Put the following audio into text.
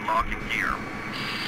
unlocking locking gear.